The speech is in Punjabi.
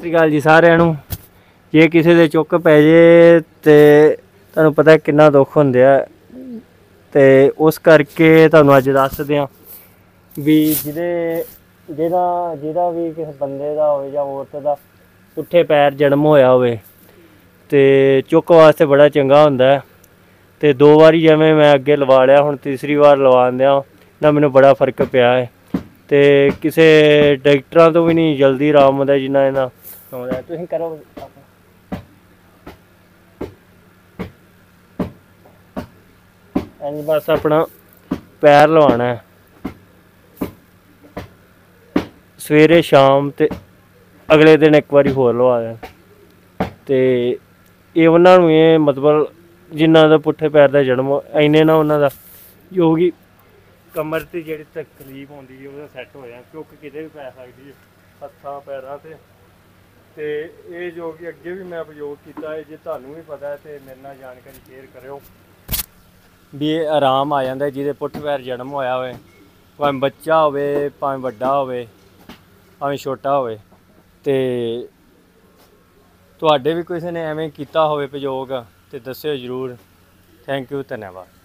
ਸਤਿ ਸ਼੍ਰੀ ਅਕਾਲ ਜੀ ਸਾਰਿਆਂ ਨੂੰ। ਜੇ ਕਿਸੇ ਦੇ ਚੁੱਕ ਪੈ ਜੇ ਤੇ ਤੁਹਾਨੂੰ ਪਤਾ ਕਿੰਨਾ ਦੁੱਖ ਹੁੰਦਾ ਹੈ ਤੇ ਉਸ ਕਰਕੇ ਤੁਹਾਨੂੰ ਅੱਜ ਦੱਸਦੇ ਹਾਂ ਵੀ ਜਿਹਦੇ, ਜਿਹਦਾ ਜਿਹਦਾ ਵੀ ਕਿਸੇ ਬੰਦੇ ਦਾ ਹੋਵੇ ਜਾਂ ਔਰਤ ਦਾ ਪੁੱਠੇ ਪੈਰ ਜਨਮ ਹੋਇਆ ਹੋਵੇ, ਤੇ ਚੁੱਕ ਵਾਸਤੇ ਬੜਾ ਚੰਗਾ ਹੁੰਦਾ ਹੈ। ਤੇ ਦੋ ਵਾਰੀ ਜਿਵੇਂ ਮੈਂ ਅੱਗੇ ਲਵਾ ਲਿਆ, ਹੁਣ ਤੀਸਰੀ ਵਾਰ ਲਵਾਉਂਦਿਆਂ ਨਾ ਮੈਨੂੰ ਬੜਾ ਫ਼ਰਕ ਪਿਆ ਹੈ। ਤੇ ਕਿਸੇ ਡਾਕਟਰਾਂ ਤੋਂ ਵੀ ਨਹੀਂ ਜਲਦੀ ਆਰਾਮ ਹੁੰਦਾ ਜਿੰਨਾ ਇਹਨਾਂ ਆਉਂਦਾ ਤੁਸੀਂ ਕਰੋ। ਐਂ ਬਸ ਆਪਣਾ ਪੈਰ ਲਵਾਉਣਾ ਹੈ। ਸਵੇਰੇ ਸ਼ਾਮ ਤੇ ਅਗਲੇ ਦਿਨ ਇੱਕ ਵਾਰੀ ਹੋਰ ਲਵਾ ਦੇਣਾ ਤੇ ਇਹ ਉਹਨਾਂ ਨੂੰ ਇਹ ਮਤਲਬ ਜਿਨ੍ਹਾਂ ਦਾ ਪੁੱਠੇ ਪੈਰ ਦਾ ਜਨਮ ਐਨੇ ਨਾ ਉਹਨਾਂ ਦਾ, ਜੋ ਕਿ ਕਮਰ ਤੇ ਜਿਹੜੀ ਤਕਲੀਫ ਹੁੰਦੀ ਹੈ, ਉਹਦਾ ਸੈੱਟ ਹੋ ਜਾਣਾ ਚੁੱਕ ਕਿਤੇ ਵੀ ਪੈ ਸਕਦੀ ਹੈ। ਹੱਥਾਂ, ਪੈਰਾਂ ਤੇ ਤੇ ਇਹ ਜੋ ਕਿ ਅੱਗੇ ਵੀ ਮੈਂ ਉਪਯੋਗ ਕੀਤਾ ਹੈ, ਜੇ ਤੁਹਾਨੂੰ ਵੀ ਪਤਾ ਹੈ ਤੇ ਮੇਰੇ ਨਾਲ ਜਾਣਕਾਰੀ ਸ਼ੇਅਰ ਕਰਿਓ। ਵੀ ਇਹ ਆਰਾਮ ਆ ਜਾਂਦਾ ਜਿਹਦੇ ਪੁੱਠ ਪੈਰ ਜਨਮ ਹੋਇਆ ਹੋਵੇ, ਭਾਵੇਂ ਬੱਚਾ ਹੋਵੇ, ਭਾਵੇਂ ਵੱਡਾ ਹੋਵੇ, ਭਾਵੇਂ ਛੋਟਾ ਹੋਵੇ, ਤੇ ਤੁਹਾਡੇ ਵੀ ਕਿਸੇ ਨੇ ਐਵੇਂ ਕੀਤਾ ਹੋਵੇ ਉਪਯੋਗ ਤੇ ਦੱਸਿਓ ਜਰੂਰ। ਥੈਂਕ ਯੂ ਧੰਨਵਾਦ।